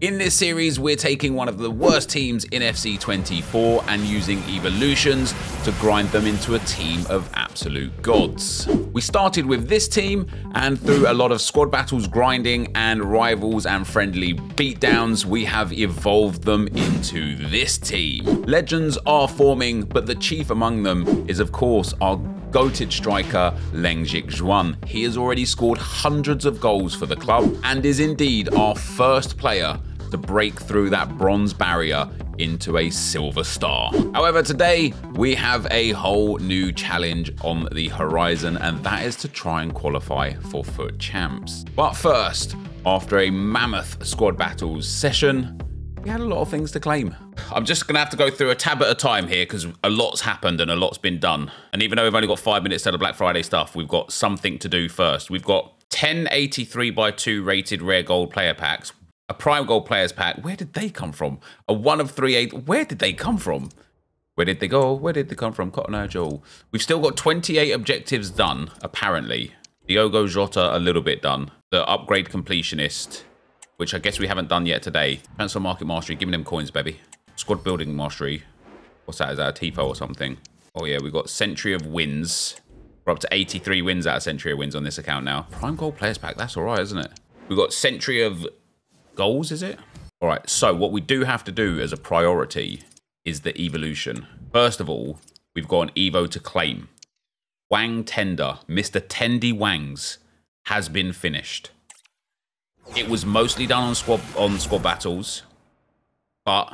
In this series, we're taking one of the worst teams in FC24 and using evolutions to grind them into a team of absolute gods. We started with this team, and through a lot of squad battles, grinding, and rivals and friendly beatdowns, we have evolved them into this team. Legends are forming, but the chief among them is, of course, our goated striker Leng Jixuan. He has already scored hundreds of goals for the club and is indeed our first player to break through that bronze barrier into a silver star. However, today we have a whole new challenge on the horizon, and that is to try and qualify for FUT Champs. But first, after a mammoth squad battles session, we had a lot of things to claim. I'm just going to have to go through a tab at a time here because a lot's happened and a lot's been done. And even though we've only got five minutes to the Black Friday stuff, we've got something to do first. We've got 1083 by 2 rated rare gold player packs, a prime gold players pack. Where did they come from? A one of three eight. Where did they come from? Where did they go? Where did they come from? Cotton Eye Joe. We've still got 28 objectives done, apparently. Diogo Jota a little bit done. The upgrade completionist, which I guess we haven't done yet today. Transfer market mastery, give me them coins, baby. Squad building mastery. What's that? Is that a TIFO or something? Oh yeah, we've got Century of Wins. We're up to 83 wins out of Century of Wins on this account now. Prime Gold Players Pack, that's all right, isn't it? We've got Century of goals, is it? All right, so what we do have to do as a priority is the evolution. First of all, we've got an Evo to claim. Wang Tender, Mr. Tendy Wangs, has been finished. It was mostly done on squad on squad battles, but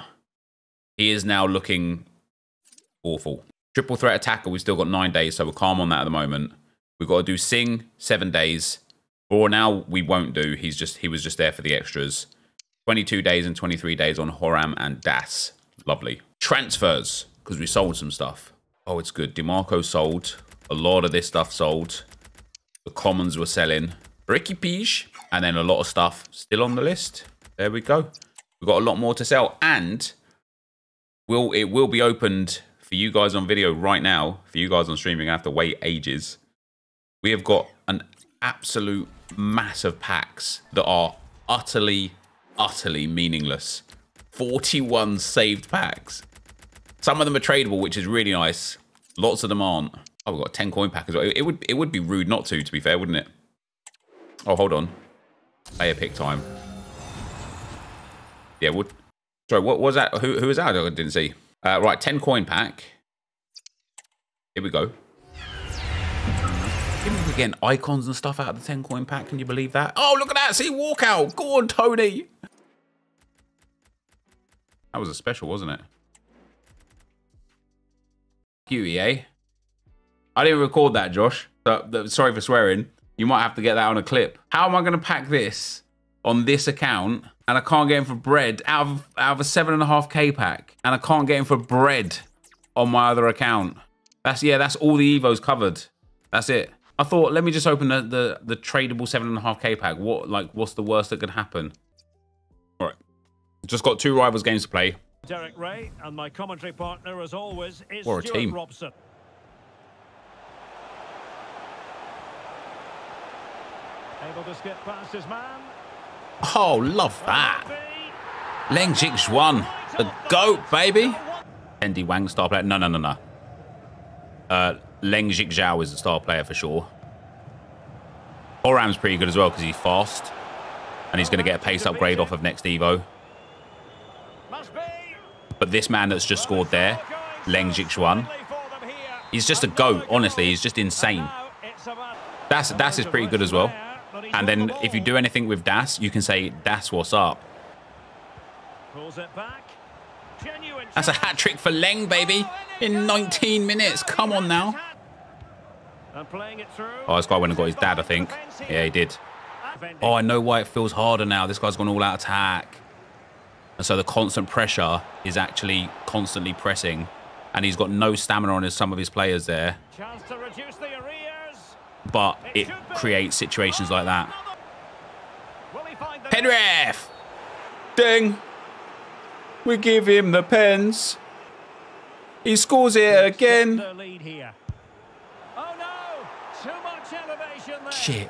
he is now looking awful. Triple threat attacker, we've still got nine days, so we're calm on that at the moment. We've got to do Sing seven days. For now, we won't do. He's just he was just there for the extras. 22 days and 23 days on Horam and Das. Lovely. Transfers, because we sold some stuff. Oh, it's good. DeMarco sold. A lot of this stuff sold. The commons were selling. Riqui Puig. And then a lot of stuff still on the list. There we go. We've got a lot more to sell. And will it will be opened for you guys on video right now. For you guys on streaming, I have to wait ages. We have got an absolute mass of packs that are utterly utterly meaningless. 41 saved packs. Some of them are tradable, which is really nice. Lots of them aren't. Oh, we've got a 10 coin pack as well. It would it would be rude not to, to be fair, wouldn't it? Oh, hold on. Player pick time. Yeah, what? Sorry, what was that? Who, who was that? I didn't see. Uh, right, 10 coin pack. Here we go. Didn't we get icons and stuff out of the 10 coin pack? Can you believe that? Oh, look at that. See, walkout. Go on, Tony. That was a special, wasn't it? QEA. Eh? I didn't record that, Josh. So, sorry for swearing. You might have to get that on a clip. How am I going to pack this on this account and I can't get him for bread out of, out of a seven and a half K pack and I can't get him for bread on my other account? That's, yeah, that's all the Evos covered. That's it. I thought, let me just open the, the, the tradable seven and a half K pack. What, like, what's the worst that could happen? Just got two rivals games to play. Derek Ray and my commentary partner, as always, is what a Stuart team. Robson. Able to skip past his man. Oh, love that. Leng Jixuan, the GOAT, baby. Andy Wang, star player. No, no, no, no. Uh, Leng Jixzhao is the star player for sure. Oram's pretty good as well because he's fast. And he's going to get a pace upgrade off of next Evo. This man that's just scored there, Leng Jixuan, he's just a goat, honestly. He's just insane. Das, Das is pretty good as well. And then if you do anything with Das, you can say, Das, what's up? That's a hat trick for Leng, baby. In 19 minutes. Come on now. Oh, this guy went and got his dad, I think. Yeah, he did. Oh, I know why it feels harder now. This guy's gone all out attack. And so the constant pressure is actually constantly pressing. And he's got no stamina on his, some of his players there. But it creates situations like that. Penrith! Ding! We give him the pens. He scores it again. Oh no! Too much elevation. Shit.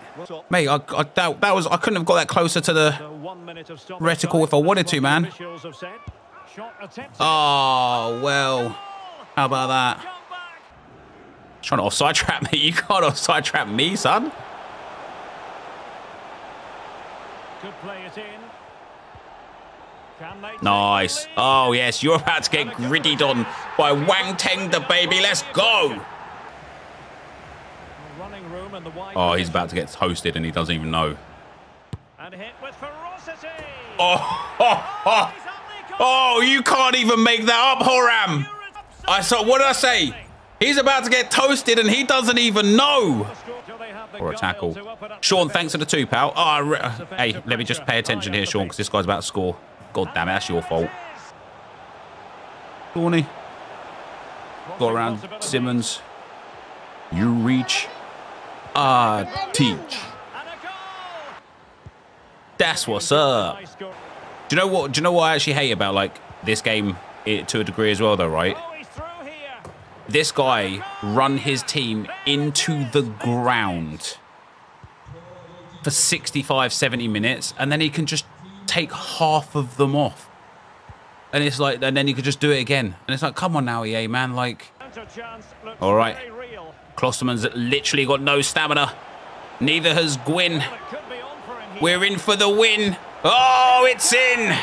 Mate, I, I doubt that was I couldn't have got that closer to the reticle if I wanted to, man. Oh well. How about that? Trying to offside trap me. You can't offside trap me, son. Could play it in. Nice. Oh, yes. You're about to get grittied on by Wang Teng the baby. Let's go. Oh, he's about to get toasted and he doesn't even know. Oh, oh, oh, oh. oh, you can't even make that up, Horam. I saw, what did I say? He's about to get toasted and he doesn't even know. Or a tackle. Sean, thanks for the two, pal. Oh, hey, let me just pay attention here, Sean, because this guy's about to score. God damn it, that's your fault. Thorny. Go around Simmons. You reach. Ah, teach. That's what's up. Do you know what? Do you know what I actually hate about like this game it, to a degree as well, though, right? This guy run his team into the ground for 65, 70 minutes, and then he can just take half of them off. And it's like, and then you could just do it again. And it's like, come on now, EA, man. Like, all right. Klostermann's literally got no stamina. Neither has Gwyn. We're in for the win. Oh, it's in.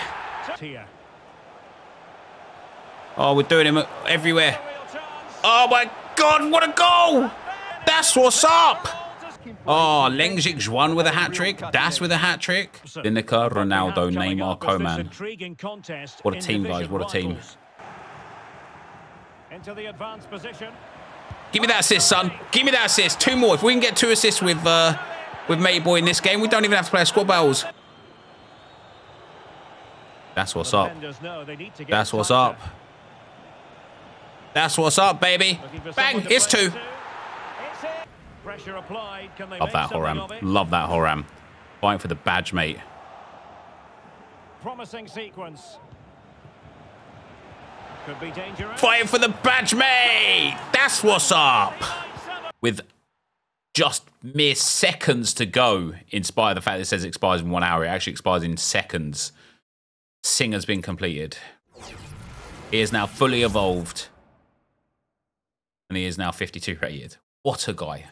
Oh, we're doing him everywhere. Oh, my God, what a goal. That's what's up. Oh, Lengzhik Zhuan with a hat trick. Das with a hat trick. Lineker, Ronaldo, Neymar, Coman. What a team, guys. What a team. Into the advanced position. Give me that assist, son. Give me that assist. Two more. If we can get two assists with uh, with Mate Boy in this game, we don't even have to play a squad battles. That's what's up. That's what's up. That's what's up, baby. Bang. It's two. Pressure applied. Can they Love that Horam. Love that Horam. Fighting for the badge, mate. Promising sequence. Could be dangerous. Fighting for the badge, mate. That's what's up. With just mere seconds to go, in spite of the fact that it says it expires in one hour, it actually expires in seconds. Sing has been completed. He is now fully evolved. And he is now 52 rated. What a guy.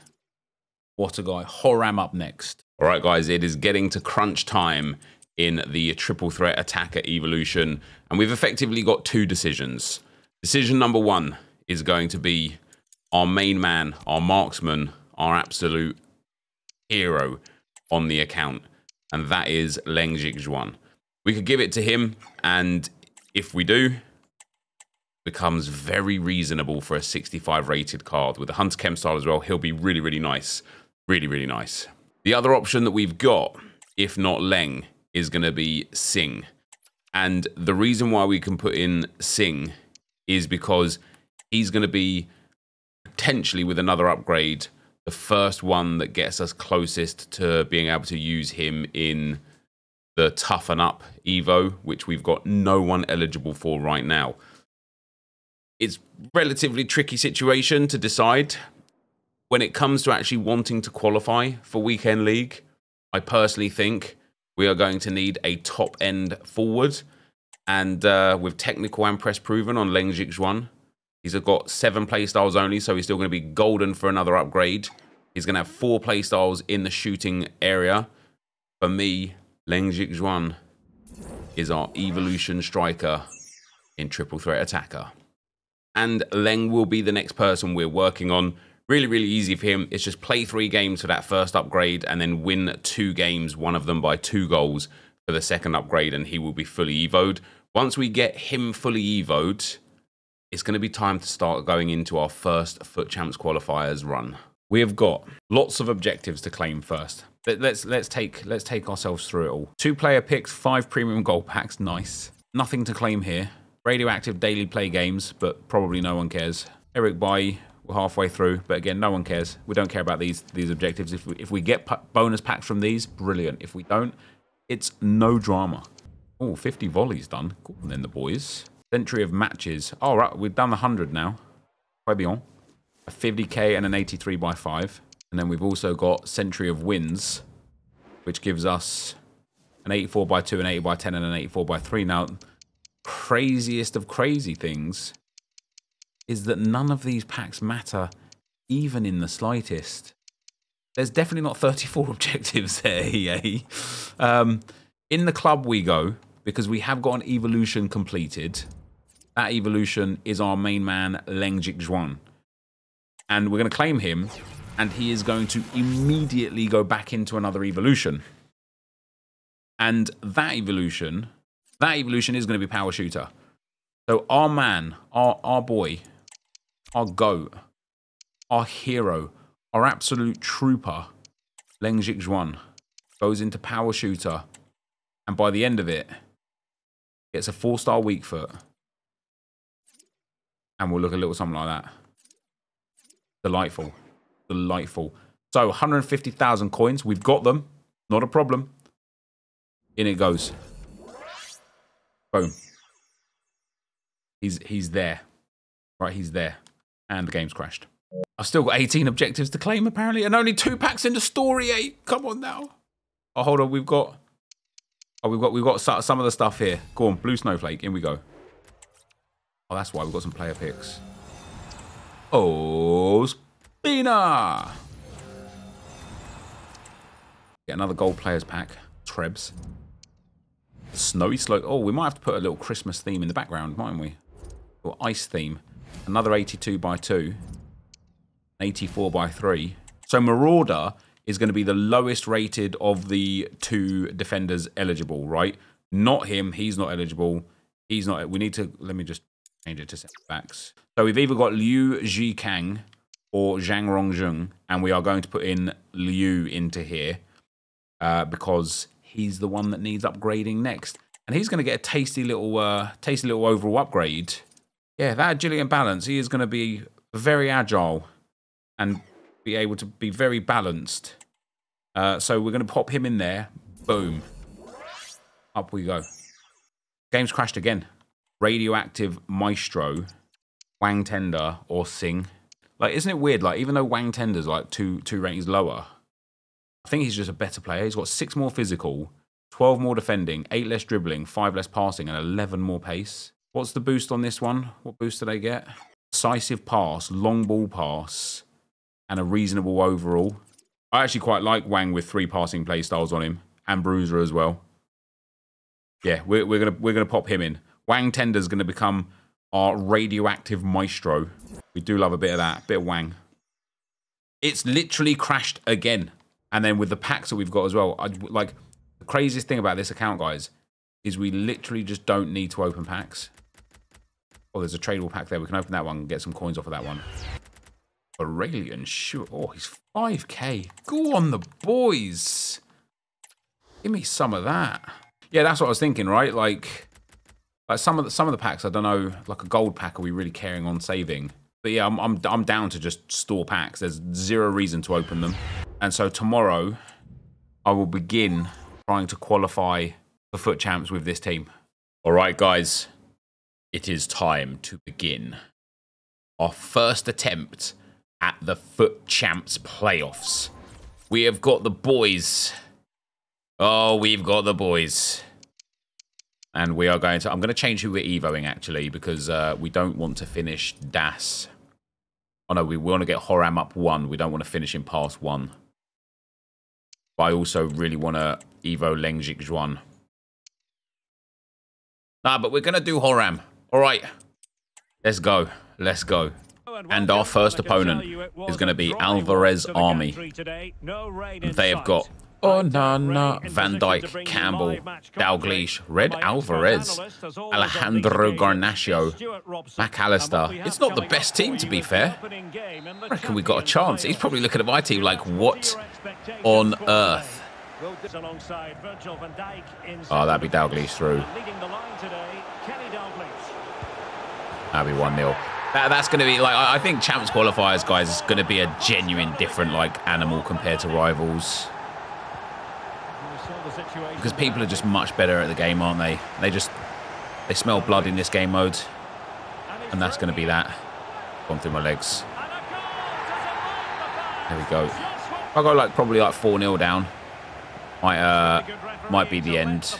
What a guy. Horam up next. All right, guys, it is getting to crunch time in the triple threat attacker evolution. And we've effectively got two decisions. Decision number one is going to be our main man, our marksman, our absolute hero on the account. And that is Leng Zhixuan. We could give it to him. And if we do, becomes very reasonable for a 65 rated card. With the Hunter Chem style as well, he'll be really, really nice. Really, really nice. The other option that we've got, if not Leng, is going to be Sing. And the reason why we can put in Sing is because he's going to be potentially with another upgrade the first one that gets us closest to being able to use him in the toughen up evo which we've got no one eligible for right now it's relatively tricky situation to decide when it comes to actually wanting to qualify for Weekend League, I personally think we are going to need a top end forward. And uh, with technical and press proven on Leng Zhixuan, he's got seven playstyles only, so he's still going to be golden for another upgrade. He's going to have four playstyles in the shooting area. For me, Leng Zhixuan is our evolution striker in triple threat attacker. And Leng will be the next person we're working on. Really, really easy for him. It's just play three games for that first upgrade and then win two games, one of them by two goals for the second upgrade, and he will be fully evoed. Once we get him fully evoed, it's going to be time to start going into our first FUT Champs qualifiers run. We have got lots of objectives to claim first. Let's let's take let's take ourselves through it all. Two player picks, five premium gold packs, nice. Nothing to claim here. Radioactive daily play games, but probably no one cares. Eric Bailly, halfway through, but again, no one cares. We don't care about these these objectives. If we, if we get bonus packs from these, brilliant. If we don't, it's no drama. Oh, 50 volleys done. Cool. And then the boys. Century of matches. All oh, right, we've done the 100 now. Très bien. A 50k and an 83 by 5. And then we've also got Century of Wins, which gives us an 84 by 2, an 80 by 10, and an 84 by 3. Now, craziest of crazy things is that none of these packs matter even in the slightest. There's definitely not 34 objectives there, EA. Um, in the club we go, because we have got an evolution completed. That evolution is our main man, Lengjik Zhuan. And we're going to claim him, and he is going to immediately go back into another evolution. And that evolution, that evolution is going to be power shooter. So our man, our, our boy, our goat, our hero, our absolute trooper, Leng Zhuan, goes into power shooter. And by the end of it, gets a four-star weak foot. And we'll look a little something like that. Delightful. Delightful. So 150,000 coins. We've got them. Not a problem. In it goes. Boom. He's he's there. Right, he's there. And the game's crashed. I've still got 18 objectives to claim, apparently, and only two packs in the story, eight. Come on now. Oh, hold on. We've got... Oh, we've got we've got some of the stuff here. Go on, Blue Snowflake. In we go. Oh, that's why we've got some player picks. Oh, Spina! Get another gold players pack. Trebs. Snowy slope. Oh, we might have to put a little Christmas theme in the background, mightn't we? Or ice theme. Another 82 by 2. 84 by 3. So Marauder is going to be the lowest rated of the two defenders eligible, right? Not him. He's not eligible. He's not. We need to. Let me just change it to setbacks. So we've either got Liu Zhikang or Zhang Rongjung, and we are going to put in Liu into here uh, because he's the one that needs upgrading next. And he's going to get a tasty little, uh, tasty little overall upgrade. Yeah, that agility and balance. He is going to be very agile and be able to be very balanced. Uh, so we're going to pop him in there. Boom. Up we go. Game's crashed again. Radioactive Maestro, Wang Tender, or Sing. Like, isn't it weird? Like, even though Wang Tender's like two two ratings lower, I think he's just a better player. He's got six more physical, 12 more defending, eight less dribbling, five less passing, and 11 more pace. What's the boost on this one? What boost do they get? Decisive pass, long ball pass, and a reasonable overall. I actually quite like Wang with three passing play styles on him, and Bruiser as well. Yeah, we're, we're gonna we're gonna pop him in. Wang Tender's gonna become our radioactive maestro. We do love a bit of that, bit of Wang. It's literally crashed again, and then with the packs that we've got as well. I, like the craziest thing about this account, guys, is we literally just don't need to open packs. Oh, there's a tradable pack there. We can open that one and get some coins off of that one. Aurelian, sure. Oh, he's 5k. Go on, the boys. Give me some of that. Yeah, that's what I was thinking, right? Like, like some of the some of the packs, I don't know, like a gold pack, are we really caring on saving? But yeah, I'm I'm I'm down to just store packs. There's zero reason to open them. And so tomorrow, I will begin trying to qualify for FUT champs with this team. All right, guys, it is time to begin our first attempt at the FUT champs playoffs. We have got the boys. Oh, we've got the boys. And we are going to... I'm going to change who we're evoing, actually, because uh, we don't want to finish Das. Oh, no, we want to get Horam up one. We don't want to finish him past one. But I also really want to evo Lengjik Zhuan. Nah, but we're going to do Horam. All right. Let's go. Let's go. And our first opponent is going to be Alvarez Army. They have got oh, Onana, Van Dijk, Campbell, Dalgleish, Red Alvarez, Alejandro Garnacho, McAllister. It's not the best team, to be fair. I reckon we got a chance. He's probably looking at my team like, what on earth? Oh, that'd be Dalgleish through. That'd be 1-0. That, that's going to be like I think champs qualifiers, guys, is going to be a genuine different like animal compared to rivals. Because people are just much better at the game, aren't they? They just they smell blood in this game mode, and that's going to be that. Gone through my legs. There we go. I go like probably like 4-0 down. Might, uh, might be the end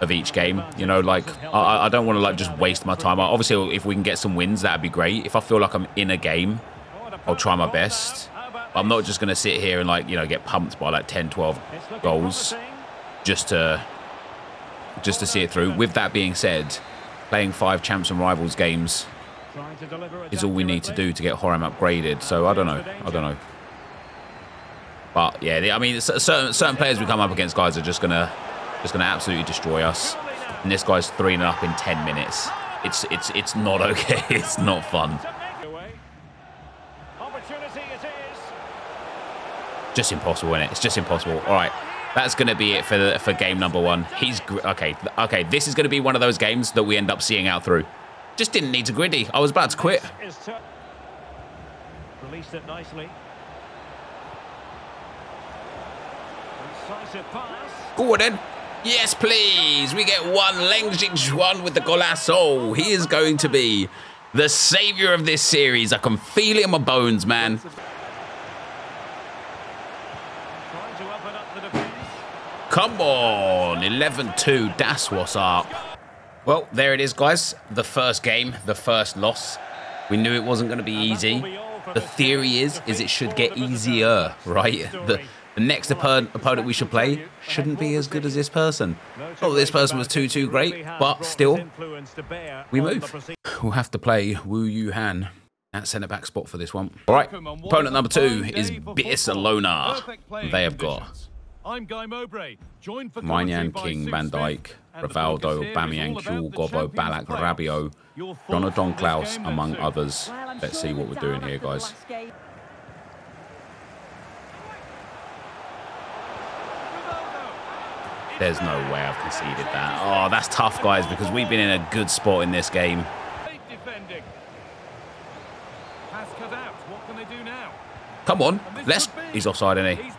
of each game. You know, like I, I don't want to like just waste my time. Obviously, if we can get some wins, that'd be great. If I feel like I'm in a game, I'll try my best. I'm not just going to sit here and like, you know, get pumped by like 10, 12 goals just to just to see it through. With that being said, playing five champs and rivals games is all we need to do to get Horam upgraded. So I don't know. I don't know. But yeah, I mean, certain certain players we come up against, guys, are just gonna just gonna absolutely destroy us. And this guy's three and up in 10 minutes. It's it's it's not okay. It's not fun. Just impossible, isn't it? It's just impossible. All right. That's going to be it for the, for game number one. He's okay. Okay, this is going to be one of those games that we end up seeing out through. Just didn't need to griddy. I was about to quit. Released it nicely. Go on then. Yes, please. We get one Leng Juan with the golasso. He is going to be the savior of this series. I can feel it in my bones, man. Come on, 11-2, that's what's up. Well, there it is, guys. The first game, the first loss. We knew it wasn't going to be easy. The theory is, is it should get easier, right? The, the next opponent, opponent we should play shouldn't be as good as this person. Not that this person was too, too great, but still, we move. We'll have to play Wu Yu Han at centre-back spot for this one. All right, opponent number two is Barcelona. They have got I'm Guy Mowbray. For King, Van Dijk, Rivaldo, Bamian, Kewell, Gobbo, Ballack, Rabiot, Jonathan Clauss, among others. Let's see what we're doing here, guys. There's no way I've conceded that. Oh, that's tough, guys, because we've been in a good spot in this game. Come on, let's... He's offside, isn't he?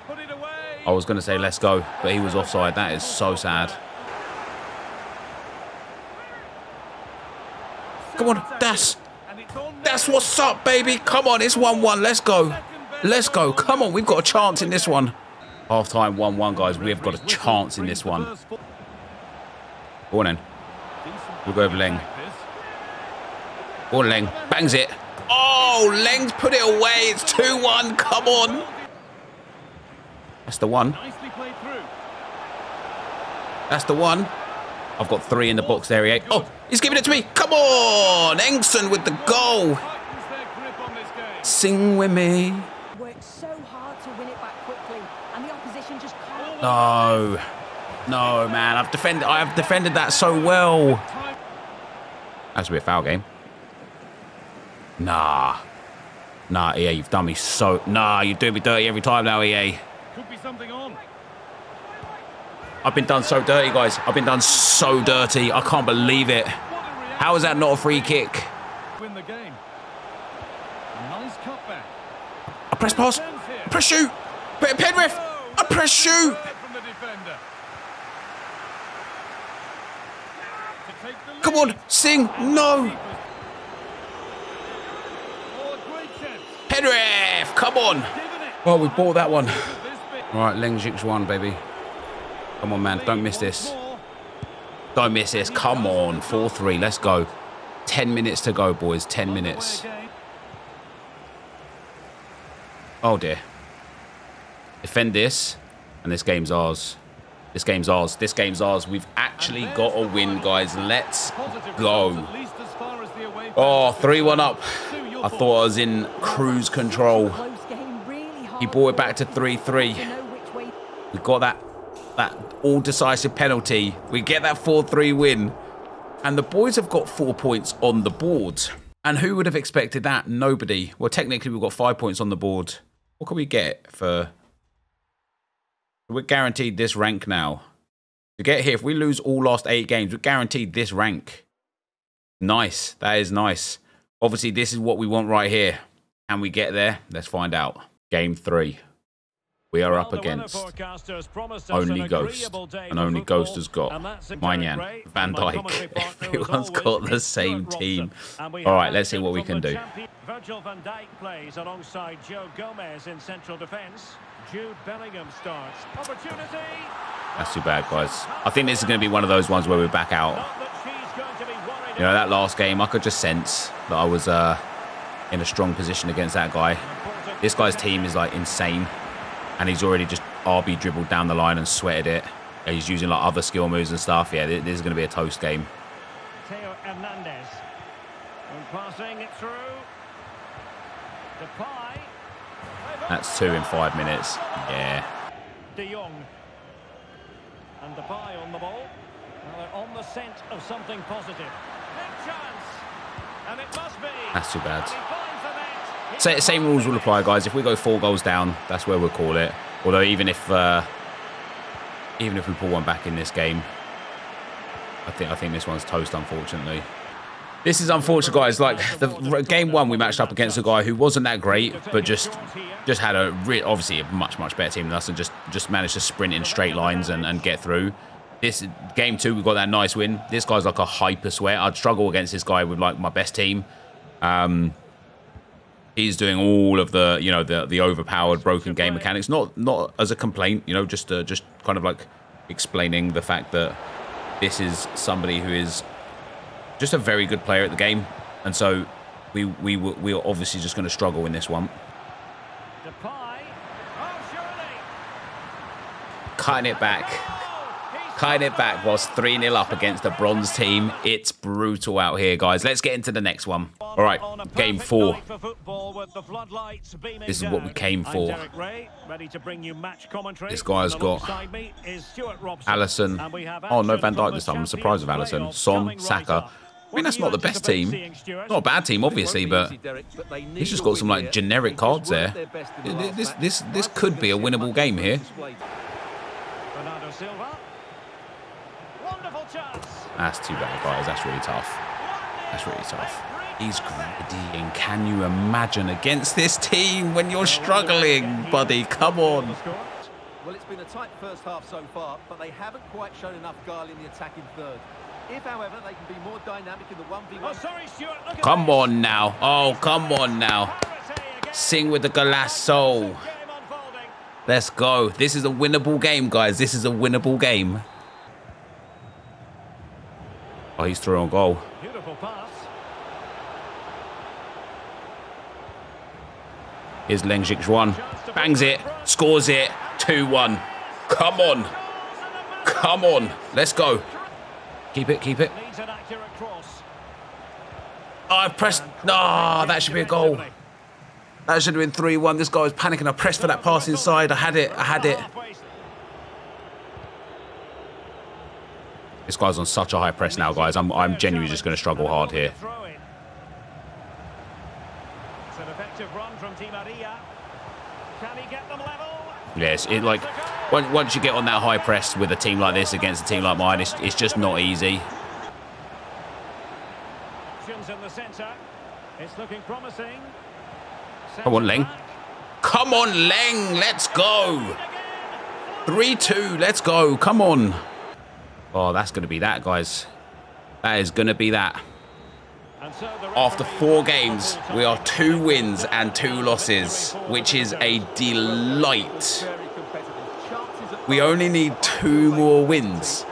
I was going to say let's go, but he was offside. That is so sad. Come on, that's that's what's up, baby. Come on, it's 1-1. Let's go. Let's go. Come on, we've got a chance in this one. Half time 1-1, guys. We have got a chance in this one. Then. We'll go over Leng. On, Leng. Bangs it. Oh, Leng's put it away. It's 2-1. Come on. That's the one. That's the one. I've got three in the box area. Oh, he's giving it to me. Come on. Engson with the goal. Sing with me. No. No, man. I've defended I've defended that so well. That should be a foul game. Nah. Nah, EA, you've done me so... Nah, you do me dirty every time now, EA. Could be something on. I've been done so dirty, guys. I've been done so dirty. I can't believe it. How is that not a free kick? Win the game. Nice cutback. I press pass. I press shoot. Penrith. I press shoot. Come on, sing. No. Penrith, come on. Well, we bought that one. All right, Lengzhik's one, baby. Come on, man. Don't miss this. Don't miss this. Come on. 4-3. Let's go. 10 minutes to go, boys. 10 minutes. Oh, dear. Defend this. And this game's ours. This game's ours. This game's ours. We've actually got a win, guys. Let's go. Oh, 3-1 up. I thought I was in cruise control. He brought it back to 3-3. We got that that all-decisive penalty. We get that 4-3 win. And the boys have got four points on the board. And who would have expected that? Nobody. Well, technically, we've got five points on the board. What can we get for... We're guaranteed this rank now. To get here, if we lose all last eight games, we're guaranteed this rank. Nice. That is nice. Obviously, this is what we want right here. Can we get there? Let's find out. Game three we are up against only Ghost, and only Ghost has got Maignan, Van Dijk, Everyone's got the same team. All right, let's see what we can do. Virgil van Dijk plays alongside Joe Gomez in central defence. Jude Bellingham starts. Opportunity. That's too bad, guys. I think this is going to be one of those ones where we're back out. Not that she's going to be worried You know, that last game, I could just sense that I was uh, in a strong position against that guy. This guy's team is like insane, and he's already just RB dribbled down the line and sweated it. He's using like other skill moves and stuff. Yeah, this is going to be a toast game. Theo Hernandez. And passing it through. Depay. That's two in five minutes. Yeah. De Jong. And Depay on the ball. Well, they're on the scent of something positive. Big chance. And it must be. That's too bad. And he finds the net. He Sa- Same rules will apply, guys. If we go four goals down, that's where we'll call it. Although even if uh, even if we pull one back in this game, I think I think this one's toast. Unfortunately, this is unfortunate, guys. Like the game one, we matched up against a guy who wasn't that great, but just just had a obviously a much much better team than us, and just just managed to sprint in straight lines and, and get through. This game two, we got that nice win. This guy's like a hyper sweat. I'd struggle against this guy with like my best team. Um, he's doing all of the you know the the overpowered broken game mechanics not not as a complaint you know just uh, just kind of like explaining the fact that this is somebody who is just a very good player at the game and so we we we are obviously just going to struggle in this one. Oh, cutting it back cutting it back whilst 3-0 up against a bronze team it's brutal out here guys let's get into the next one all right game four night for football with the floodlights beaming This is what we came for. Derek Ray, ready to bring you match commentary. This guy's got alongside me is Stuart Robson. Alisson. And we have Oh, no Van Dijk this time. I'm surprised with Alisson. Son, Saka. Up. I mean, that's not the best team. Not a bad team, obviously, but he's just got some like generic cards there. This this this could be a winnable game here. Bernardo Silva. Wonderful chance. That's too bad, guys. That's really tough. That's really tough. He's greedy, and can you imagine against this team when you're struggling, buddy? Come on. Well, it's been a tight first half so far, but they haven't quite shown enough guile in the attacking third. If, however, they can be more dynamic in the 1v1... Oh, sorry, Stuart. Look at Come on now. Oh, come on now. Sing with the Galasso. Let's go. This is a winnable game, guys. This is a winnable game. Oh, he's through on goal. Beautiful pass. Here's Leng Juan. Bangs it. Scores it. 2-1. Come on. Come on. Let's go. Keep it, keep it. Needs an. Oh, I pressed. No, that should be a goal. That should have been 3-1. This guy was panicking. I pressed for that pass inside. I had it. I had it. This guy's on such a high press now, guys. I'm, I'm genuinely just going to struggle hard here. It's an effective run from Di Maria. Can he get them level? Yes, it like once once you get on that high press with a team like this against a team like mine, it's, it's just not easy. In the centre. It's looking promising. Come on, Leng. Come on, Leng. Let's go. 3-2. Let's go. Come on. Oh, that's going to be that, guys. That is going to be that. After four games, we are two wins and two losses, which is a delight. We only need two more wins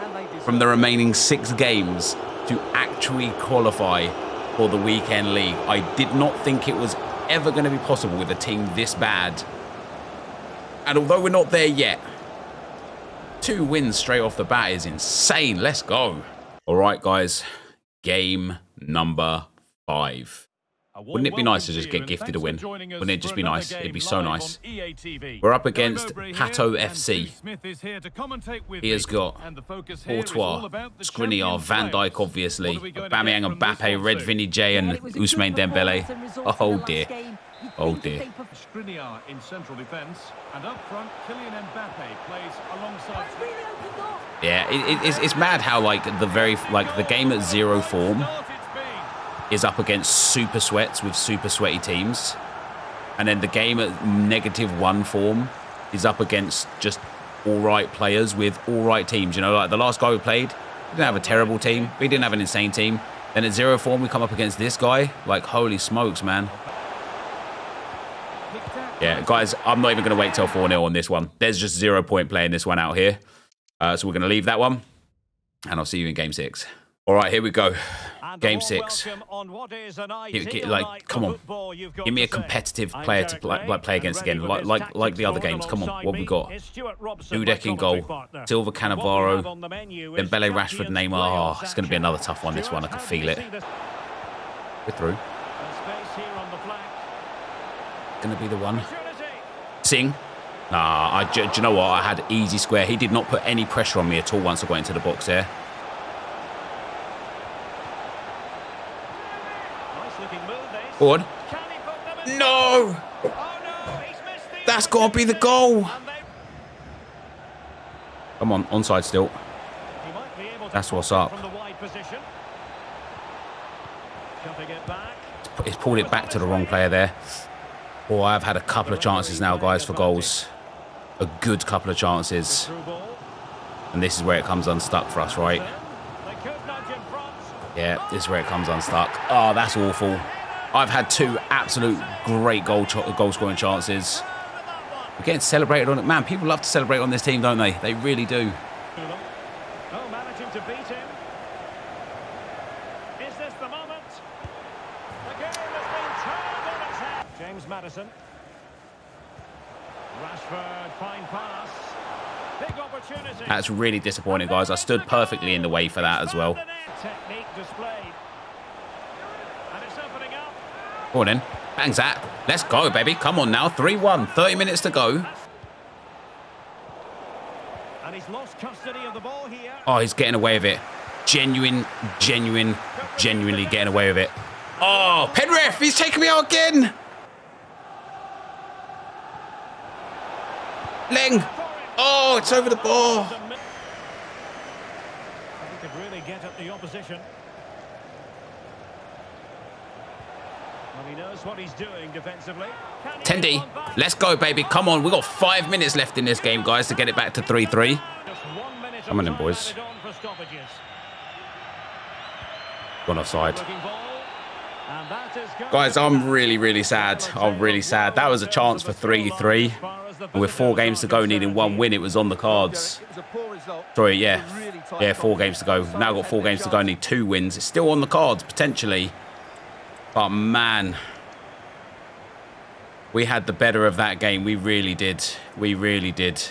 from the remaining six games to actually qualify for the weekend league. I did not think it was ever going to be possible with a team this bad. And although we're not there yet, two wins straight off the bat is insane. Let's go. All right, guys. Game number five. Wouldn't it be nice to just get gifted a win? Wouldn't it just be nice? It'd be so nice. We're up against Pato FC. He has got Courtois, Skriniar, Van Dijk, obviously, Aubameyang, Mbappe, Red Vinny J, and Ousmane Dembele. Oh, oh dear. Oh dear. Skriniar in central defence, and up front, Kylian Mbappe plays alongside. Yeah, it, it, it's, it's mad how like the very like the game at zero form Start it's been. Is up against super sweats with super sweaty teams, and then the game at negative one form is up against just all right players with all right teams. You know, like the last guy we played, We didn't have a terrible team. We didn't have an insane team. Then at zero form, we come up against this guy. Like, holy smokes, man. Yeah, guys, I'm not even going to wait till 4-0 on this one. There's just zero point playing this one out here. Uh, so we're going to leave that one. And I'll see you in game six. All right, here we go. Game six. Like, come on. Give me a competitive player to play, like, play against again, like like like the other games. Come on, what we got? Dudek in goal, Silva Cannavaro, then Bele Rashford, Neymar. Oh, it's going to be another tough one, this one. I can feel it. We're through. Going to be the one. Sing. Nah, I, do, do you know what? I had easy square. He did not put any pressure on me at all once I got into the box there. Go on. No! That's got to be the goal. Come on, onside still. That's what's up. He's pulled it back to the wrong player there. Oh, I've had a couple of chances now, guys, for goals. A good couple of chances. And this is where it comes unstuck for us, right? Yeah, this is where it comes unstuck. Oh, that's awful. I've had two absolute great goal goal scoring chances. We're getting celebrated on it. Man, people love to celebrate on this team, don't they? They really do. Oh, managing to beat him. Is this the moment? The game has been turned on its head. James Maddison. Rashford, fine pass. Big opportunity. That's really disappointing, guys. I stood perfectly in the way for that as well. Technique displayed. And it's opening up. Go on then. Bangs that. Let's go, baby. Come on now. 3-1. 30 minutes to go. And he's lost custody of the ball here. Oh, he's getting away with it. Genuine, genuine, genuinely getting away with it. Oh, Penrith, he's taking me out again. Leng. Oh, it's over the bar. He could really get at the opposition. Well, he knows what he's doing defensively. Can he Tendi, get one back? let's go, baby. Come on. We've got five minutes left in this game, guys, to get it back to 3-3. Just one Come on of in, time boys. on for stoppages. Gone offside. Looking ball. And that is going Guys, I'm really, really sad. I'm really sad. That was a chance for 3-3. And with four games to go, needing one win, it was on the cards. It was a poor result. Sorry, It yeah. was a really tight Yeah, four games to go. So Now got four games to go, need two wins. It's still on the cards, potentially. But man, we had the better of that game. We really did. We really did.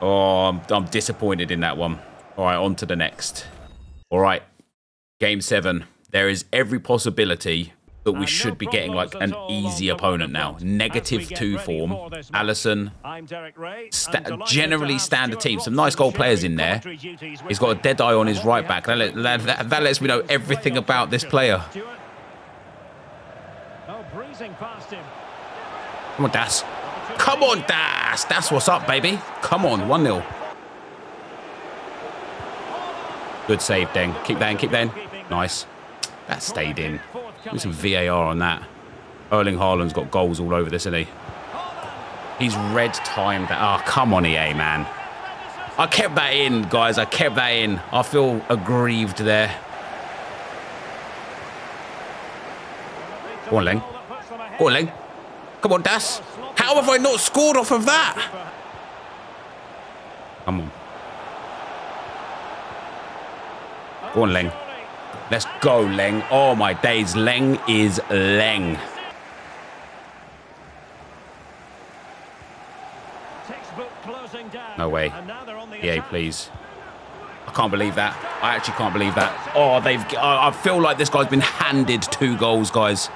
Oh, I'm, I'm disappointed in that one. All right, on to the next. All right, game seven. There is every possibility that we should be getting like an easy opponent now. Negative two form. for this match. Alisson, I'm Derek Ray. sta- generally standard team. Some nice goal players in there. commentary duties with He's got a dead eye on his right back. That, let- that, that lets me know everything about this player. Oh, past him. Come on, Das. Come on, Das. That's what's up, baby. Come on, 1 0. Good save, Deng. Keep that in, keep that in. Nice. That stayed in. Me some VAR on that. Erling Haaland's got goals all over this, isn't he? He's red timed that. Oh, come on, EA, man. I kept that in, guys. I kept that in. I feel aggrieved there. Go on, Leng. Go on, Leng. Come on, Das. How have I not scored off of that? Come on. Go on, Leng. Let's go, Leng. Oh, my days. Leng is Leng. Textbook closing down. No way. And now they're on the EA, attack. please. I can't believe that. I actually can't believe that. Oh, they've. I feel like this guy's been handed two goals, guys.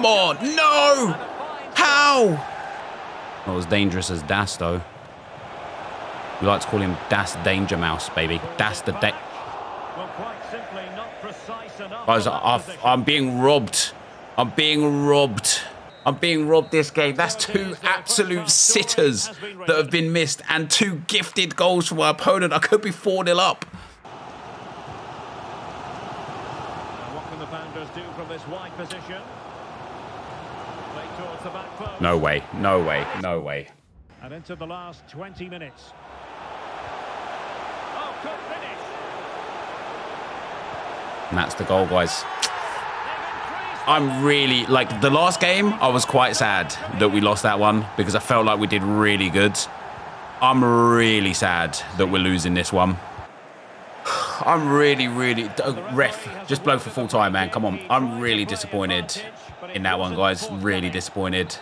Come on. No. How? Not as dangerous as Das, though. We like to call him Das Danger Mouse, baby. Das the da- Well, quite simply not precise enough. Guys, I- position. I'm being robbed. I'm being robbed. I'm being robbed this game. That's two absolute sitters that have been missed and two gifted goals from my opponent. I could be 4 0 up. What can the Founders do from this wide position? Play towards the back post. No way. No way. No way. And into the last 20 minutes. Oh, good finish. And that's the goal, guys. I'm really like the last game. I was quite sad that we lost that one because I felt like we did really good. I'm really sad that we're losing this one. I'm really, really uh, ref. Just blow for full time, man. Come on. I'm really disappointed in that one, guys. Really disappointed.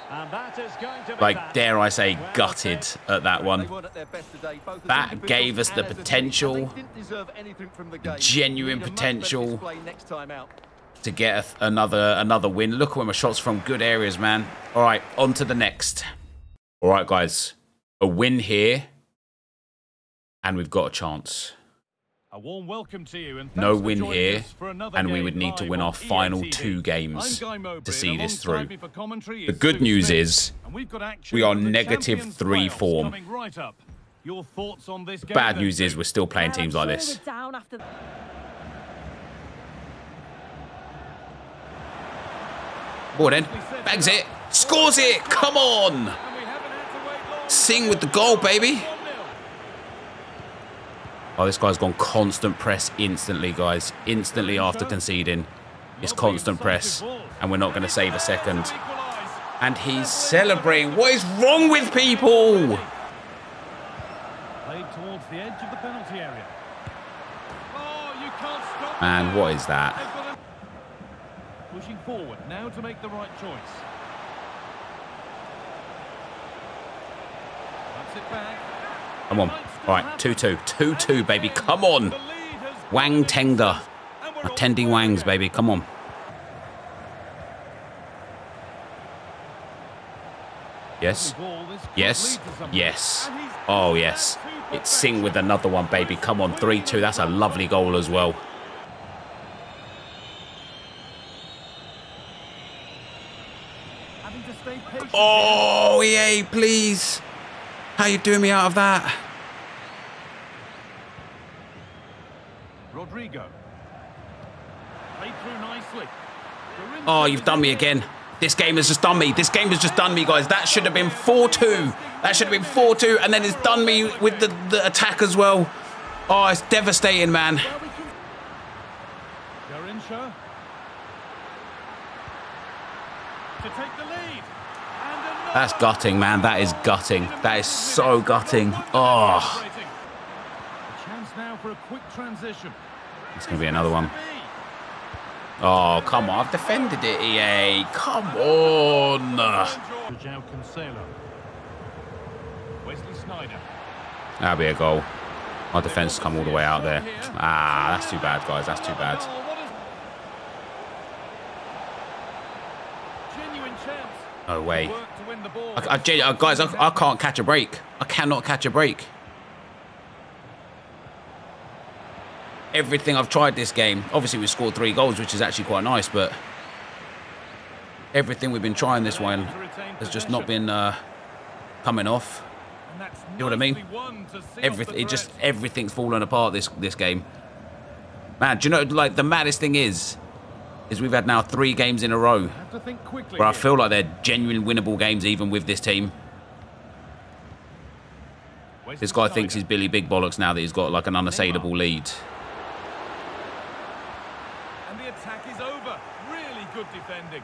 Like, dare I say, gutted at that one. at That gave us the potential, genuine potential. to get another another win. Look where my shots from good areas, man. All right, on to the next. All right, guys, a win here, and we've got a chance. A warm welcome to you and No win here, us for another and we would need to win our final EA two games Mowbray, to see this through. me for commentary The good news Smith. is we've got we are from the negative Champions three playoffs form. coming right up. Your thoughts on this game? Bad then, news is we're still playing teams like this. we're down after Go then, bags it, scores it. Come on, And we haven't had to wait long. sing with the goal, baby. 1-0. Oh, this guy's gone constant press instantly, guys. Instantly after conceding. It's constant press, and we're not going to save a second. And he's celebrating. What is wrong with people? Played towards the edge of the penalty area. Oh, you can't stop. Man, what is that? They've got a- Pushing forward now to make the right choice. That's it back. Come on. All right, 2-2. 2-2, baby. Come on. Wang Tengda. Attendi Wangs, baby. Come on. Yes. Yes. Yes. Oh, yes. It's Sing with another one, baby. Come on. 3-2. That's a lovely goal as well. Having to stay patient. Oh, EA, please. How you doing me out of that? Rodrigo. Played through nicely. Oh, you've done me again. This game has just done me. This game has just done me, guys. That should have been 4-2. That should have been 4-2, and then it's done me with the, the attack as well. Oh, it's devastating, man. Garincha. To take the lead. That's gutting, man. That is gutting. That is so gutting. Oh, A chance now for a quick transition. it's going to be another one. Oh, come on. I've defended it, EA. Come on. João Cancelo. Wesley Sneijder. That'll be a goal. My defence has come all the way out there. Ah, that's too bad, guys. That's too bad. No way. Work to win the ball. I, I, guys, I, I can't catch a break. I cannot catch a break. Everything I've tried this game, obviously we scored three goals, which is actually quite nice, but everything we've been trying this one has just not been uh, coming off. You know what I mean? Everything, it just everything's fallen apart this this game. Man, do you know like the maddest thing is, is we've had now three games in a row where I feel like they're genuine winnable games, even with this team. This guy thinks he's Billy Big Bollocks now that he's got like an unassailable lead. And the attack is over. Really good defending.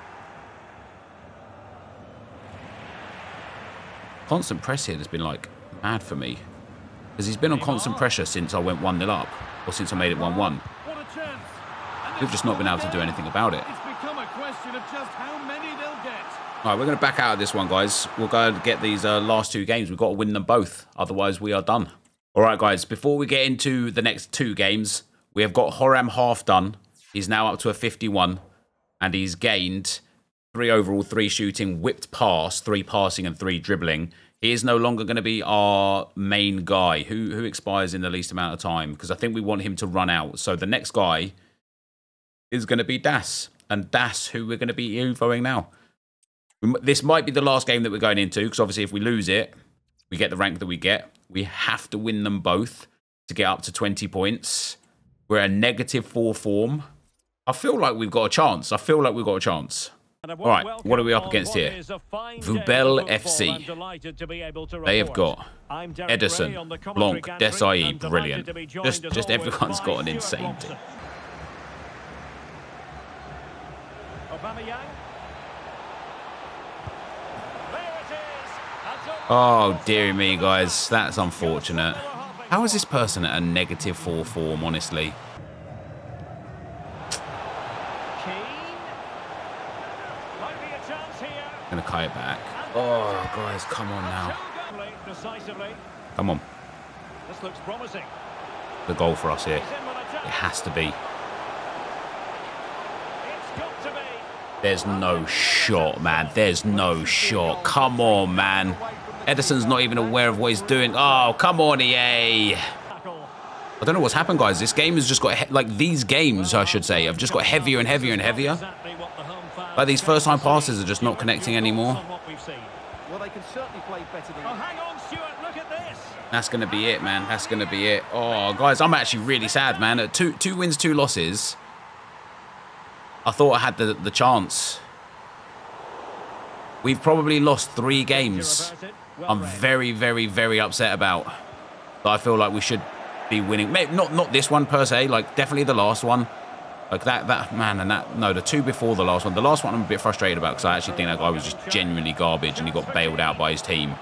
Constant press here has been like mad for me. Because he's been on constant pressure since I went 1 0 up, or since I made it 1 1. What a chance. And We've just not been able to do anything about it. It's become a question of just how many they'll get. All right, we're going to back out of this one, guys. We'll go and get these uh, last two games. We've got to win them both. Otherwise, we are done. All right, guys, before we get into the next two games, we have got Horam half done. He's now up to a 51, and he's gained three overall, three shooting, whipped pass, three passing, and three dribbling. He is no longer going to be our main guy who, who expires in the least amount of time because I think we want him to run out. So the next guy is going to be Das, and Das, who we're going to be infoing now. This might be the last game that we're going into because obviously, if we lose it, we get the rank that we get. We have to win them both to get up to 20 points. We're a negative four form. I feel like we've got a chance. I feel like we've got a chance. All right, what are we up against here? Vubel FC. They have got Ederson, Blanc, Desailly, brilliant. Just, just everyone's got an insane team. Oh, dear me, guys. That's unfortunate. How is this person at a negative 4 form, honestly? Gonna cut it back. Oh, guys, come on now. Come on. This looks promising. The goal for us here. It has to be. It's got to be. There's no shot, man. There's no shot. Come on, man. Ederson's not even aware of what he's doing. Oh, come on, EA. Tackle. I don't know what's happened, guys. This game has just got, like, these games, I should say, have just got heavier and heavier and heavier. Exactly what the home fans Like, these first-time passes are just not connecting anymore. On what we've seen. Well, they can certainly play better than Oh, hang on, Stuart. Look at this. That's going to be it, man. That's going to be it. Oh, guys, I'm actually really sad, man. At two, two wins, two losses, I thought I had the, the chance. We've probably lost three games. About it. Well I'm very, very, very upset about. But I feel like we should be winning. Maybe not not this one per se. Like definitely the last one. Like that that man and that no the two before the last one. The last one I'm a bit frustrated about because I actually think that guy was just genuinely garbage and he got bailed out by his team.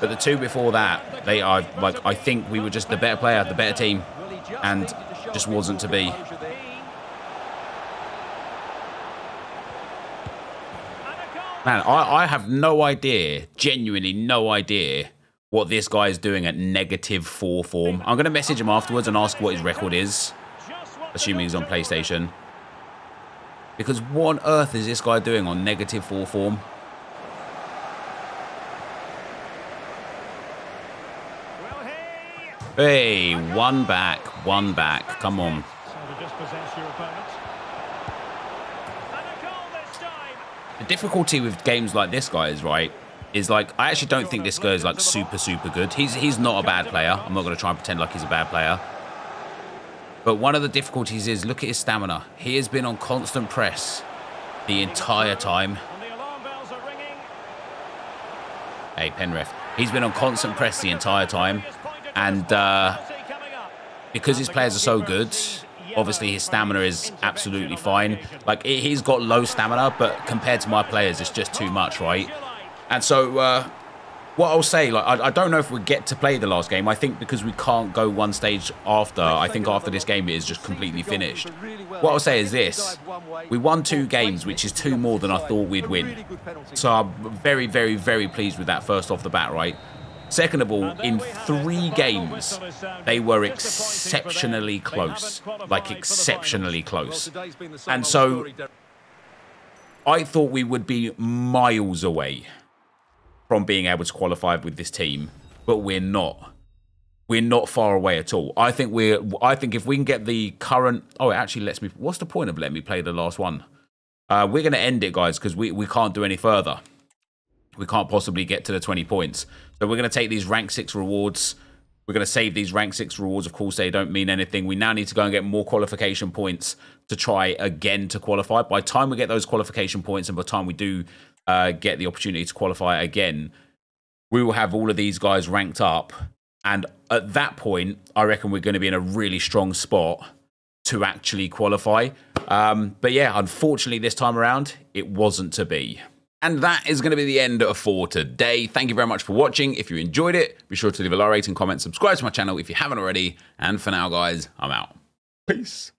But the two before that, they are like I think we were just the better player, the better team, and just wasn't to be. Man, I, I have no idea, genuinely no idea, what this guy is doing at negative four form. I'm going to message him afterwards and ask what his record is, assuming he's on. PlayStation. Because what on earth is this guy doing on negative four form? Hey, one back, one back. Come on. The difficulty with games like this, guys, right, is like I actually don't think this guy is like super, super good. He's he's not a bad player. I'm not going to try and pretend like he's a bad player. But one of the difficulties is look at his stamina. He has been on constant press the entire time. And the alarm bells are ringing. Hey, Penrith. He's been on constant press the entire time. His point of And uh, penalty coming up. because his players are so good, obviously his stamina is absolutely fine. Like he- he's got low stamina, but compared to my players, it's just too much, right? And so, uh, what I'll say, like, I, I don't know if we get to play the last game. I think because we can't go one stage after, I think after this game it is just completely finished. What I'll say is this: we won two games, which is two more than I thought we'd win. So I'm very, very, very pleased with that first off the bat, right? Second of all, in three games, they were exceptionally close, like exceptionally close. And so I thought we would be miles away from being able to qualify with this team, but we're not. We're not far away at all. I think we're. I think if we can get the current. Oh, it actually lets me. What's the point of letting me play the last one? Uh, we're going to end it, guys, because we, we can't do any further. We can't possibly get to the 20 points. So we're going to take these rank 6 rewards. We're going to save these rank 6 rewards. Of course, they don't mean anything. We now need to go and get more qualification points to try again to qualify. By time we get those qualification points and by the time we do uh, get the opportunity to qualify again, we will have all of these guys ranked up. And at that point, I reckon we're going to be in a really strong spot to actually qualify. Um, but yeah, unfortunately, this time around, it wasn't to be. And that is going to be the end of for today. Thank you very much for watching. If you enjoyed it, be sure to leave a like, rating, comment, subscribe to my channel if you haven't already. And for now, guys, I'm out. Peace.